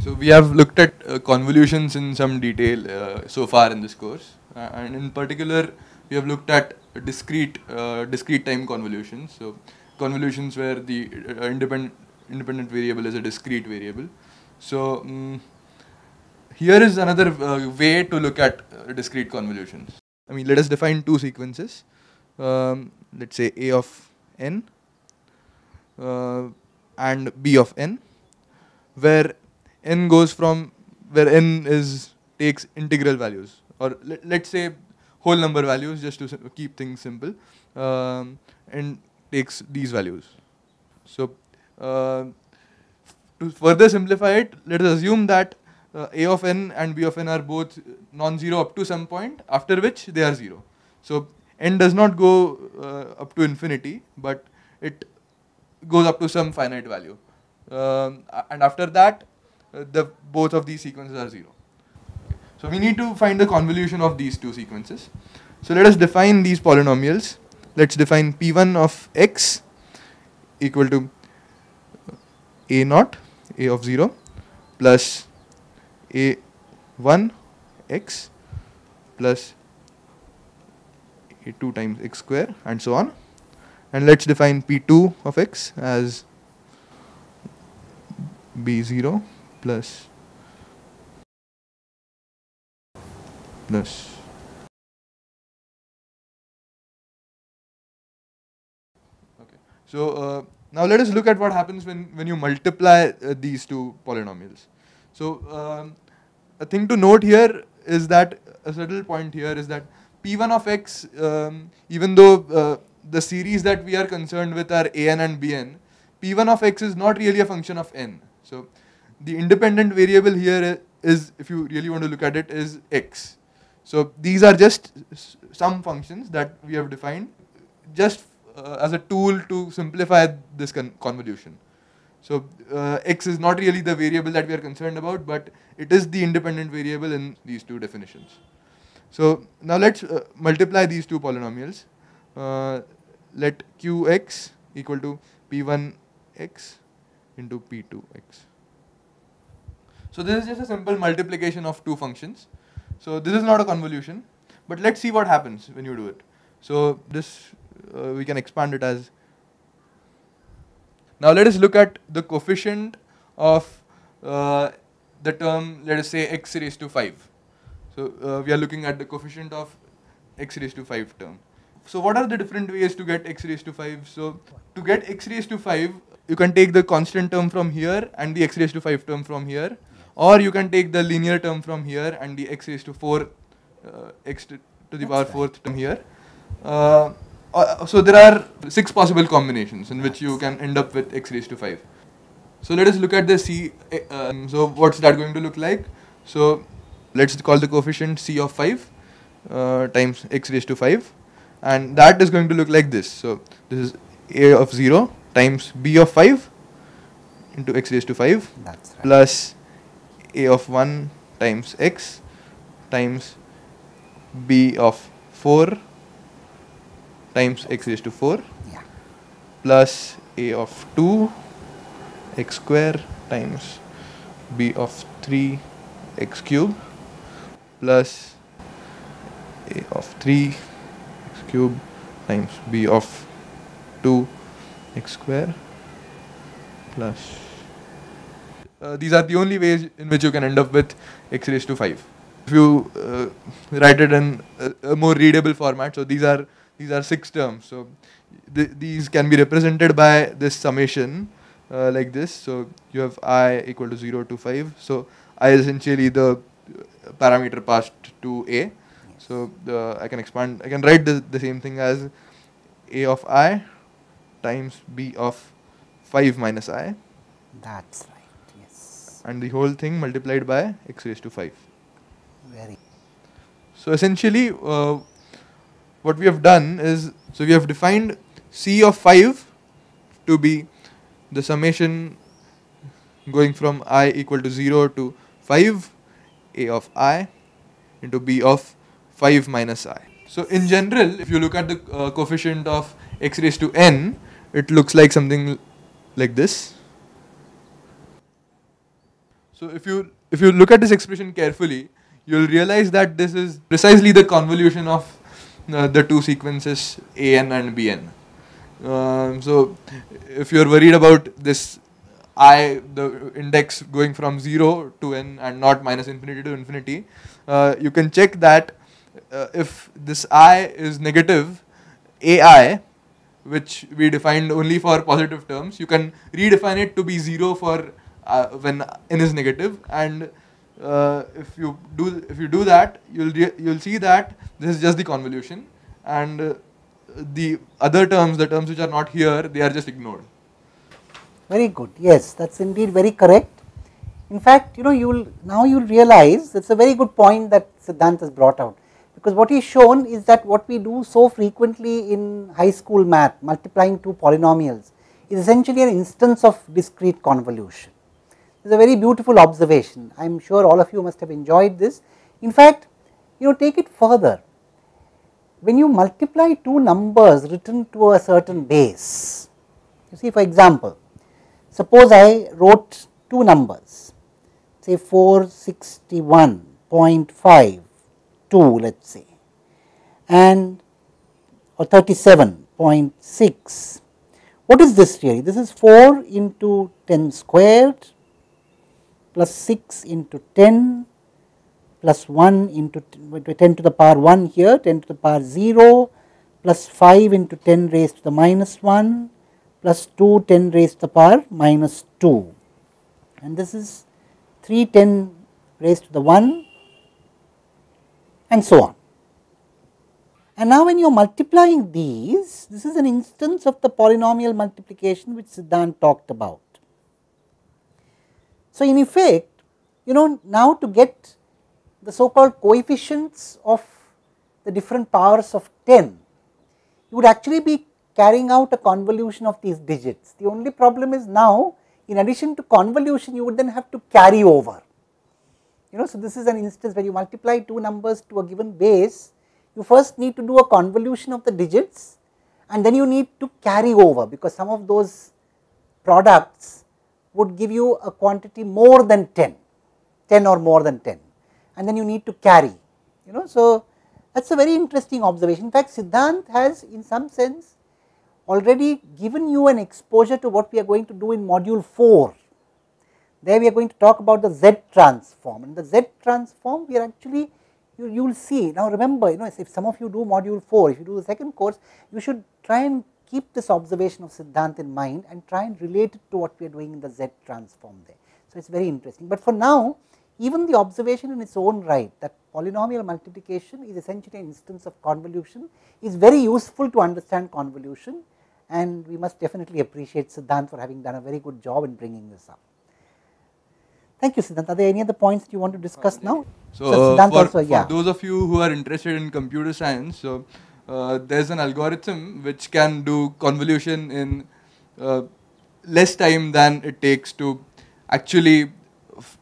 So we have looked at uh, convolutions in some detail uh, so far in this course, uh, and in particular, we have looked at discrete uh, discrete time convolutions. So convolutions where the uh, independent independent variable is a discrete variable. So mm here is another uh, way to look at discrete convolutions. I mean, let us define two sequences. Um, let's say a of n and b of n, where n goes from where n is takes integral values, or let, let's say whole number values, just to keep things simple, um, and takes these values. So uh, to further simplify it, let us assume that uh, a of n and b of n are both non-zero up to some point, after which they are zero. So n does not go uh, up to infinity, but it goes up to some finite value. Um, and after that, Uh, the both of these sequences are zero. So we need to find the convolution of these two sequences. So let us define these polynomials. Let's define p1 of x equal to a naught, a of 0, plus a1 x plus a2 times x square and so on. And let's define p2 of x as b0 plus. Plus. Okay. So uh, now let us look at what happens when when you multiply uh, these two polynomials. So um, a thing to note here is that a subtle point here is that p1 of x um, even though uh, the series that we are concerned with are an and bn p1 of x is not really a function of n. So the independent variable here is, if you really want to look at it is x so these are just some functions that we have defined just uh, as a tool to simplify this con- convolution. So uh, x is not really the variable that we are concerned about, but it is the independent variable in these two definitions. So now let's uh, multiply these two polynomials. Uh, let qx equal to p1x into p2x. So this is just a simple multiplication of two functions. So this is not a convolution, but let's see what happens when you do it. So this uh, we can expand it as. Now let us look at the coefficient of uh, the term. Let us say x raised to five. So uh, we are looking at the coefficient of x raised to five term. So what are the different ways to get x raised to five? So to get x raised to five, you can take the constant term from here and the x raised to five term from here, or you can take the linear term from here and the x raised to four uh, x to, to the That's power right. fourth term here. Uh, uh, so there are six possible combinations in which you can end up with x raised to 5. So let us look at the c. uh, Um, so what's that going to look like? So let's call the coefficient c of 5 uh, times x raised to 5 and that is going to look like this. So this is a of 0 times b of 5 into x raised to 5 That's right. plus a of 1 times x times b of 4 times x raised to 4 Yeah. plus a of 2 x square times b of 3 x cube plus a of 3 x cube times b of 2 x square plus uh, these are the only ways in which you can end up with x raised to 5 if you uh, write it in a, a more readable format so these are these are six terms. So th- these can be represented by this summation uh, like this. So you have i equal to 0 to 5 so i is essentially the uh, parameter passed to a. So the, i can expand i can write the, the same thing as a of i times b of 5 minus i. That's right. And the whole thing multiplied by x raised to 5 Very. So essentially, uh, what we have done is so we have defined c of 5 to be the summation going from i equal to 0 to 5 a of i into b of 5 minus i. So in general, if you look at the uh, coefficient of x raised to n, it looks like something like this. So if you if you look at this expression carefully, you'll realize that this is precisely the convolution of uh, the two sequences an and bn. Um, so if you're worried about this i, the index going from 0 to n and not minus infinity to infinity, uh, you can check that uh, if this i is negative, ai, which we defined only for positive terms, you can redefine it to be 0 for uh, when n is negative and uh, if you do if you do that you'll you'll see that this is just the convolution and uh, the other terms the terms which are not here they are just ignored. Very good. Yes that's indeed very correct. In fact you know you will now you will realize it's a very good point that Siddhant has brought out. Because what he's shown is that what we do so frequently in high school math multiplying two polynomials is essentially an instance of discrete convolution is a very beautiful observation. I am sure all of you must have enjoyed this. In fact, you know take it further. When you multiply two numbers written to a certain base, you see for example, suppose I wrote two numbers say 461.52 let us say and or 37.6. What is this really? This is 4 into 10 squared plus 6 into 10 plus 1 into 10 to the power 1 here 10 to the power 0 plus 5 into 10 raised to the minus 1 plus 2 10 raised to the power minus 2 and this is 3 10 raised to the 1 and so on. And now when you are multiplying these, this is an instance of the polynomial multiplication which Siddhant talked about. So, in effect you know now to get the so called coefficients of the different powers of 10, you would actually be carrying out a convolution of these digits. The only problem is now in addition to convolution you would then have to carry over. You know, so this is an instance where you multiply two numbers to a given base, you first need to do a convolution of the digits and then you need to carry over because some of those products would give you a quantity more than 10, 10 or more than 10 and then you need to carry you know. So, that is a very interesting observation. In fact, Siddhant has in some sense already given you an exposure to what we are going to do in module 4. There we are going to talk about the Z transform and the Z transform we are actually you, you will see. Now remember you know if some of you do module 4, if you do the second course you should try and keep this observation of Siddhant in mind and try and relate it to what we are doing in the Z transform there. So, it is very interesting, but for now even the observation in its own right that polynomial multiplication is essentially an instance of convolution is very useful to understand convolution and we must definitely appreciate Siddhant for having done a very good job in bringing this up. Thank you Siddhant. Are there any other points that you want to discuss now? So, so uh, for, also, yeah. for those of you who are interested in computer science, so uh, there's an algorithm which can do convolution in uh, less time than it takes to actually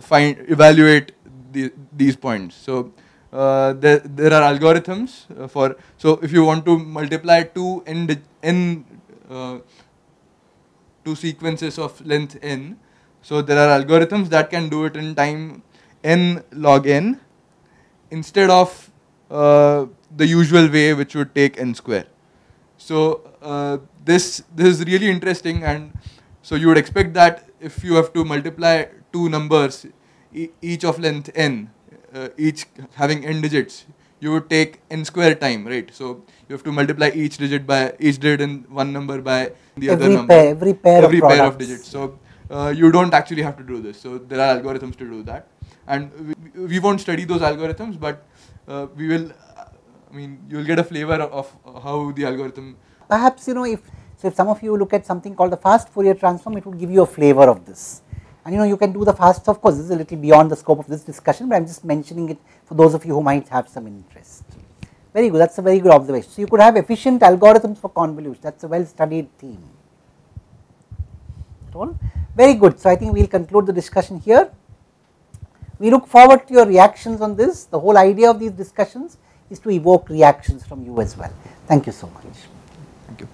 find evaluate the, these points. So uh, there, there are algorithms uh, for so if you want to multiply two n n uh, two sequences of length n, so there are algorithms that can do it in time n log n instead of uh, the usual way which would take n square. So uh, this this is really interesting and so you would expect that if you have to multiply two numbers e each of length n uh, each having n digits you would take n square time right? So you have to multiply each digit by each digit in one number by the every other number. pair, every pair every of pair of digits. So uh, you don't actually have to do this. So there are algorithms to do that. And we, we won't study those algorithms but uh, we will I mean, you will get a flavor of, how the algorithm. Perhaps you know if so, if some of you look at something called the fast Fourier transform, it would give you a flavor of this. And you know, you can do the fast. Of course, this is a little beyond the scope of this discussion, but I'm just mentioning it for those of you who might have some interest. Very good. That's a very good observation. So you could have efficient algorithms for convolution. That's a well-studied theme. Very good. So I think we'll conclude the discussion here. We look forward to your reactions on this. The whole idea of these discussions is to evoke reactions from you as well. Thank you so much. Thank you.